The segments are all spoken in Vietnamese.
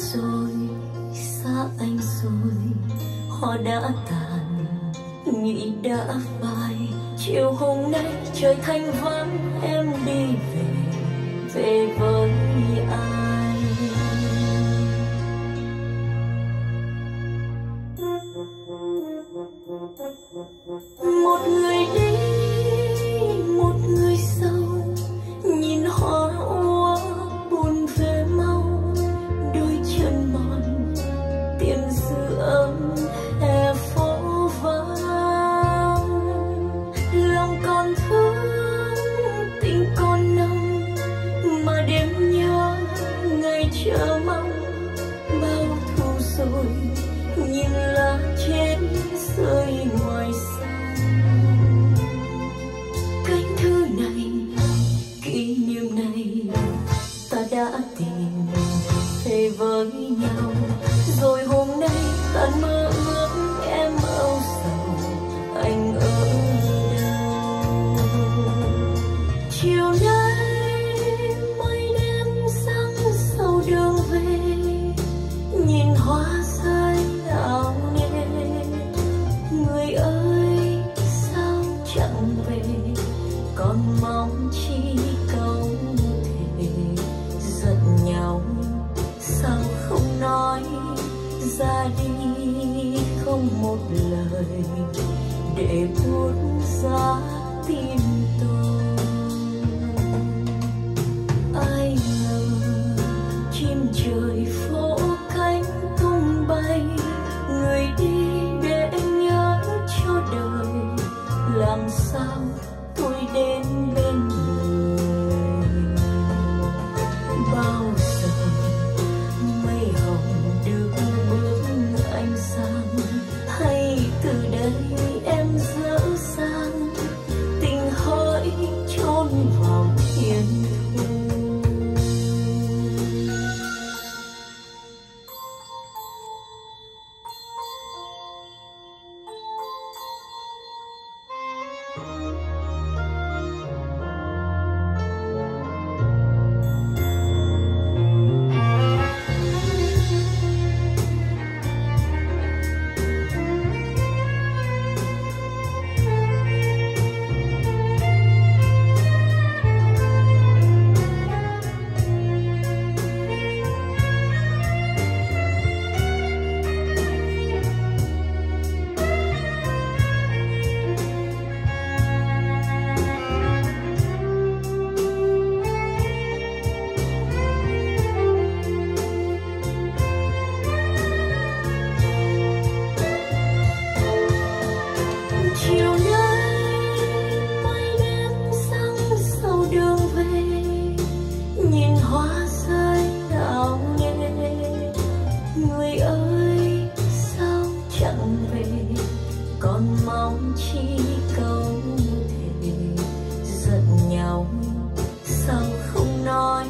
rồi, xa anh rồi hoa đã tàn. Nhị đã phai, chiều hôm nay trời thanh vắng, em đi về về với ai? Một người đi nhau. Rồi hôm nay tan mơ ước em âu sầu, anh ở đâu chiều nay mây đêm sáng sâu đường về, nhìn hoa rơi ảo nề người ơi, sao chẳng về, còn mơ nói ra đi không một lời để buốt giá tim tôi. Còn mong chi câu thể giận nhau. Sao không nói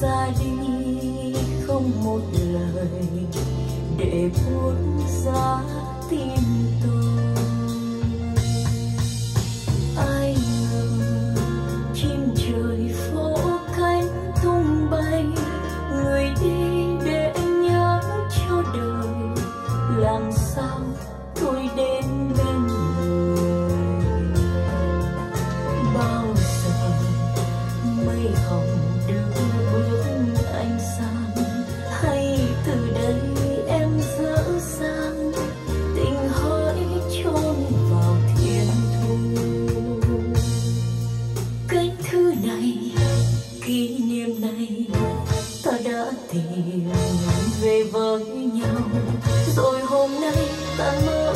ra đi, không một lời để buốt giá tim tôi? summer